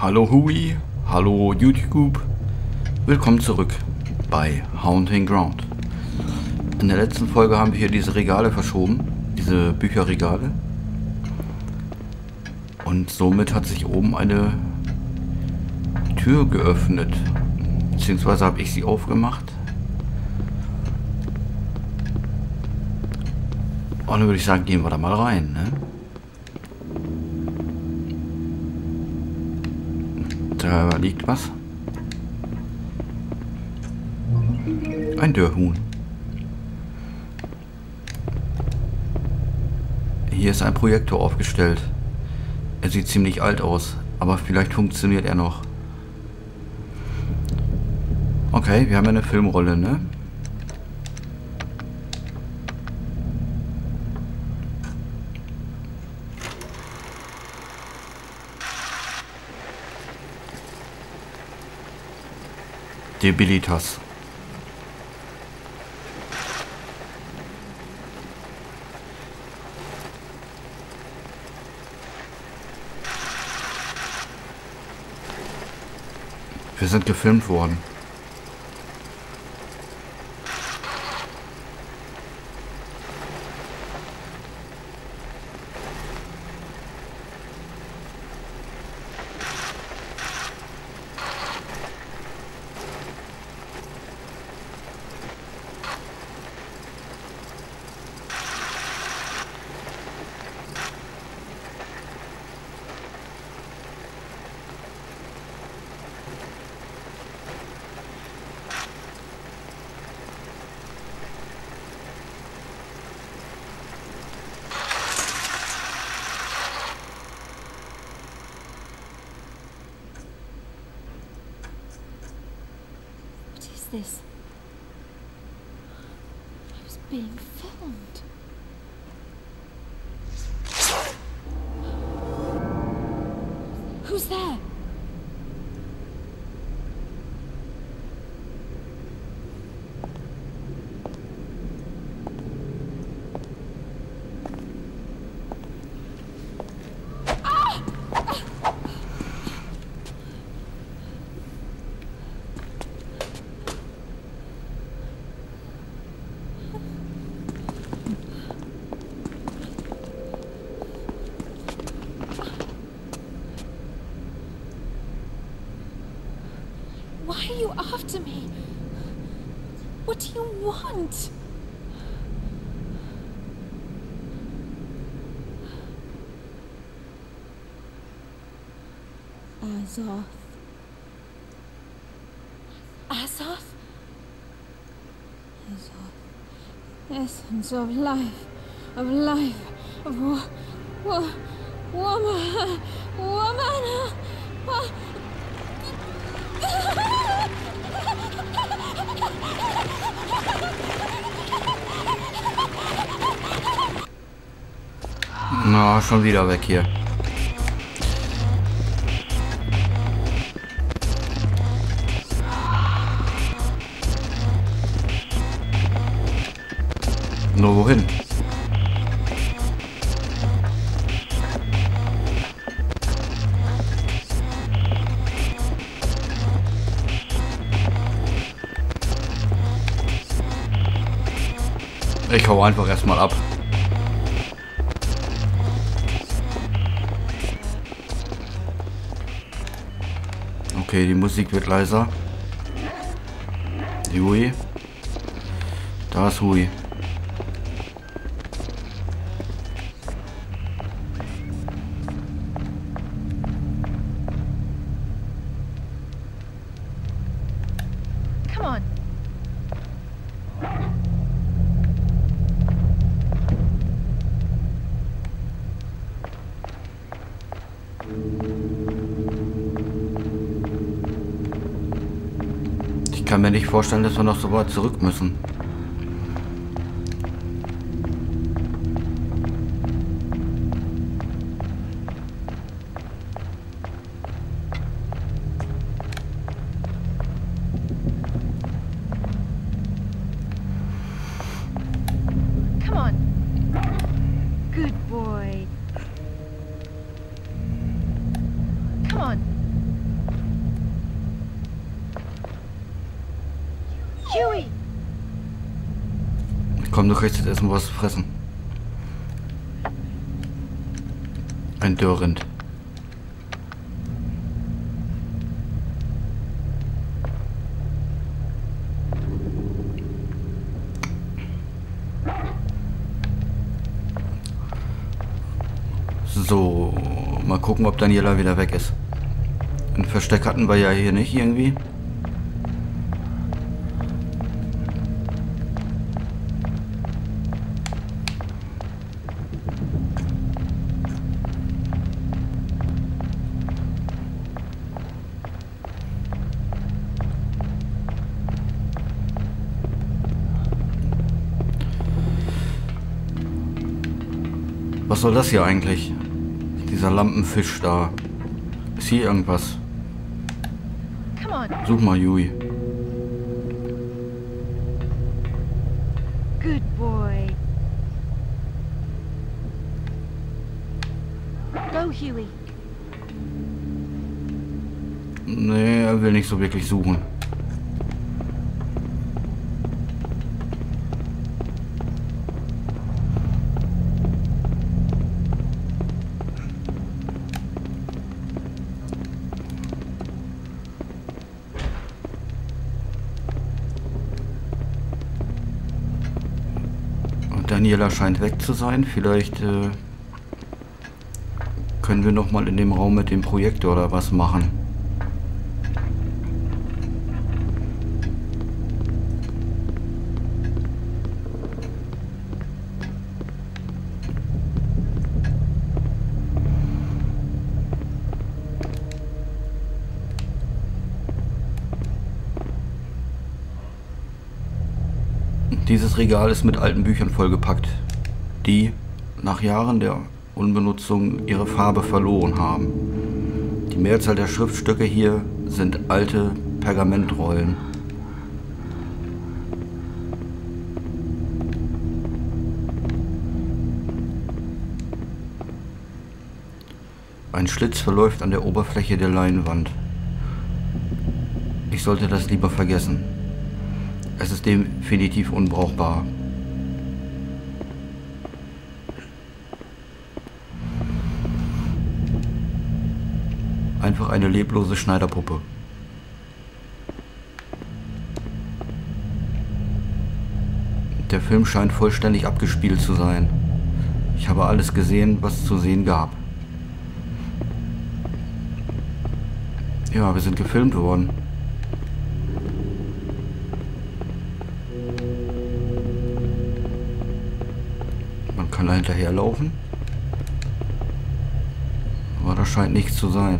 Hallo Hui, hallo YouTube, willkommen zurück bei Haunting Ground. In der letzten Folge haben wir hier diese Regale verschoben, diese Bücherregale. Und somit hat sich oben eine Tür geöffnet, beziehungsweise habe ich sie aufgemacht. Und dann würde ich sagen, gehen wir da mal rein, ne? Da liegt was. Ein Dörrhuhn. Hier ist ein Projektor aufgestellt. Er sieht ziemlich alt aus, aber vielleicht funktioniert er noch. Okay, wir haben eine Filmrolle, ne? Debilitas. Wir sind gefilmt worden. This? I was being filmed. Who's there? You after me? What do you want? Azoth. Azoth? Azoth. Essence of life. Of life. Of wo wo woman. Woman. Wo- Na, schon wieder weg hier. Nur wohin? Ich hau einfach erstmal ab. Okay, die Musik wird leiser. Hui. Da ist Hui. Kann mir nicht vorstellen, dass wir noch so weit zurück müssen. Komm, du kriegst jetzt erstmal was zu fressen. Ein Dörrind. So, mal gucken, ob Daniela wieder weg ist. Ein Versteck hatten wir ja hier nicht irgendwie. Was soll das hier eigentlich? Dieser Lampenfisch da. Ist hier irgendwas? Such mal, Yui. Good boy. Go, Huey. Nee, er will nicht so wirklich suchen. Und Daniela scheint weg zu sein. Vielleicht äh, können wir noch mal in dem Raum mit dem Projektor oder was machen. Dieses Regal ist mit alten Büchern vollgepackt, die nach Jahren der Unbenutzung ihre Farbe verloren haben. Die Mehrzahl der Schriftstücke hier sind alte Pergamentrollen. Ein Schlitz verläuft an der Oberfläche der Leinwand. Ich sollte das lieber vergessen. Es ist definitiv unbrauchbar. Einfach eine leblose Schneiderpuppe. Der Film scheint vollständig abgespielt zu sein. Ich habe alles gesehen, was zu sehen gab. Ja, wir sind gefilmt worden. Da hinterherlaufen. Aber das scheint nichts zu sein.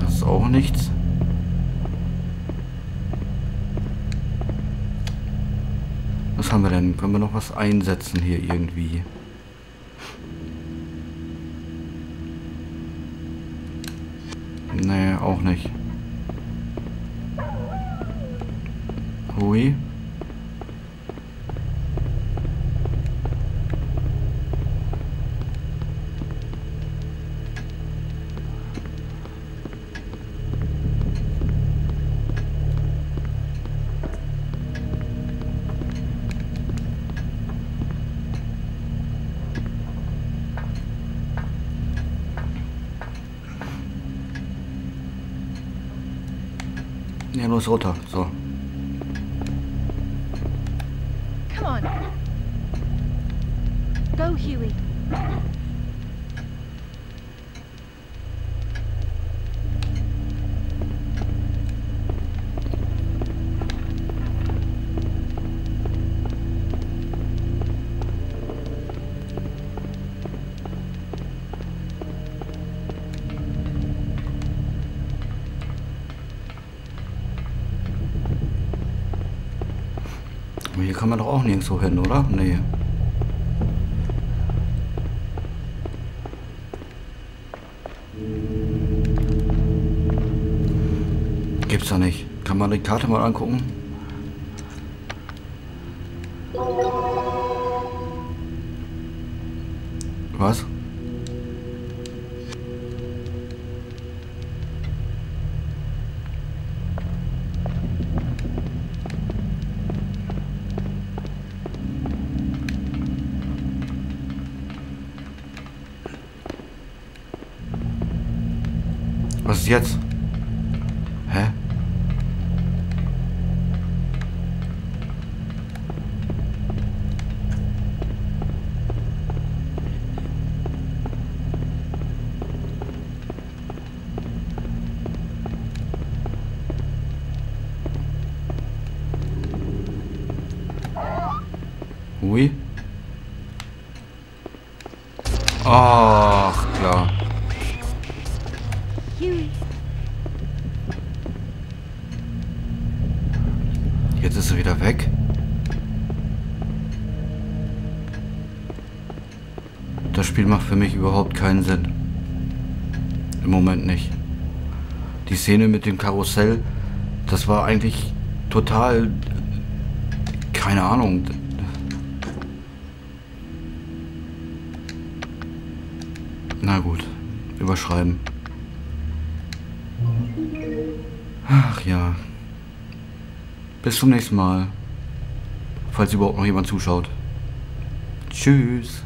Das ist auch nichts. Was haben wir denn? Können wir noch was einsetzen hier irgendwie? Nee, auch nicht. Hui. Ja, los runter. So. Come on. Go, Huey. Kann man doch auch nirgendwo hin, oder? Nee. Gibt's da nicht. Kann man die Karte mal angucken? Was ist jetzt? Hä? Ui. Jetzt ist er wieder weg. Das Spiel macht für mich überhaupt keinen Sinn. Im Moment nicht. Die Szene mit dem Karussell, das war eigentlich total... Keine Ahnung. Na gut, überschreiben. Ach ja. Bis zum nächsten Mal. Falls überhaupt noch jemand zuschaut. Tschüss.